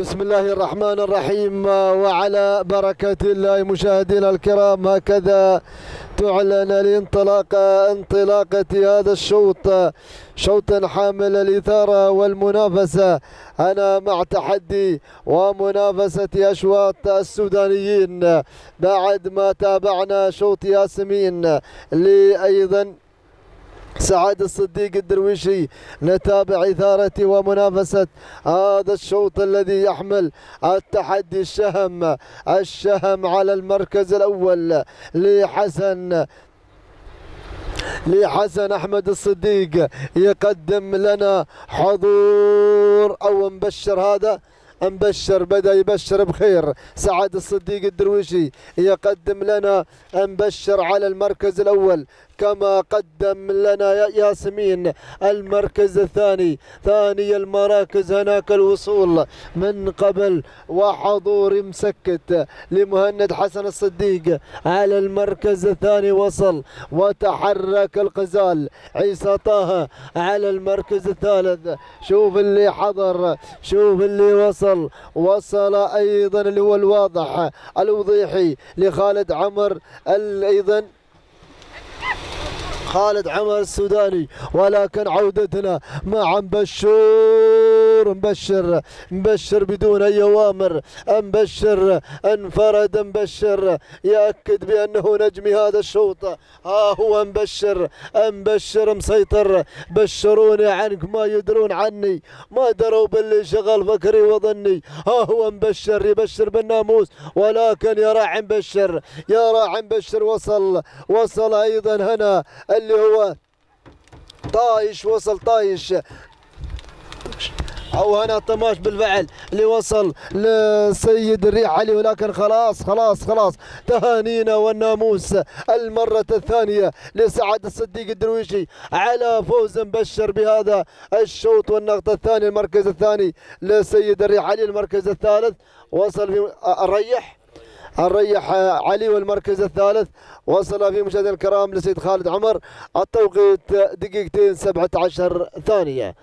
بسم الله الرحمن الرحيم وعلى بركة الله مشاهدينا الكرام هكذا تعلن الانطلاق انطلاقة هذا الشوط شوطا حامل الإثارة والمنافسة. أنا مع تحدي ومنافسة أشواط السودانيين بعد ما تابعنا شوط ياسمين اللي سعد الصديق الدرويشي نتابع إثارة ومنافسة هذا الشوط الذي يحمل التحدي الشهم الشهم على المركز الأول لحسن لحسن أحمد الصديق يقدم لنا حضور. أو مبشر هذا؟ مبشر بدأ يبشر بخير. سعد الصديق الدرويشي يقدم لنا مبشر على المركز الأول كما قدم لنا ياسمين المركز الثاني ثاني المراكز هناك الوصول من قبل وحضور مسكت لمهند حسن الصديق على المركز الثاني وصل وتحرك القزال. عيسى طه على المركز الثالث. شوف اللي حضر شوف اللي وصل. وصل أيضا اللي هو الواضح الوضيحي لخالد عمر أيضا خالد عمر السوداني. ولكن عودتنا مع مبشر مبشر مبشر بدون أي أوامر. مبشر انفرد مبشر. يأكد بأنه نجم هذا الشوط. ها هو مبشر مبشر مسيطر. بشروني عنك ما يدرون عني. ما دروا باللي شغل فكري وظني. ها هو مبشر يبشر بالناموس. ولكن يا راعي مبشر يا راعي مبشر وصل وصل أيضا هنا. اللي هو طايش وصل طايش. أو هنا طماش بالفعل اللي وصل لسيد الريح علي ولكن خلاص خلاص خلاص. تهانينا والناموس. المرة الثانية لسعد الصديق الدرويشي على فوز مبشر بهذا الشوط. والنقطة الثانية المركز الثاني لسيد الريح علي المركز الثالث. وصل الريح الريح علي والمركز الثالث. وصل في مشاهدينا الكرام لسيد خالد عمر. التوقيت دقيقتين 17 ثانية.